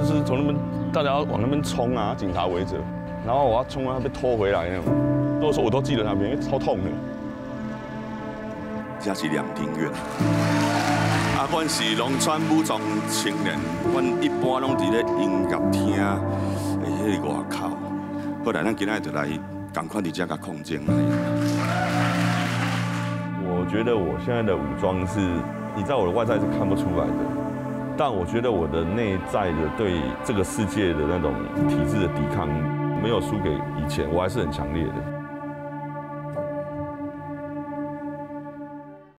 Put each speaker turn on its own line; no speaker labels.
就是从那边大家往那边冲啊，警察围着，然后我要冲啊，被拖回来那种。都说我都记得那边，因为超痛的。
这是两庭院。啊，阮是农村武装青年，阮一般拢伫咧音乐厅诶迄个外口。后来咱今仔就来赶快伫遮甲控制。
我觉得我现在的武装是，你在我的外在是看不出来的，但我觉得我的内在的对这个世界的那种体制的抵抗，没有输给以前，我还是很强烈的。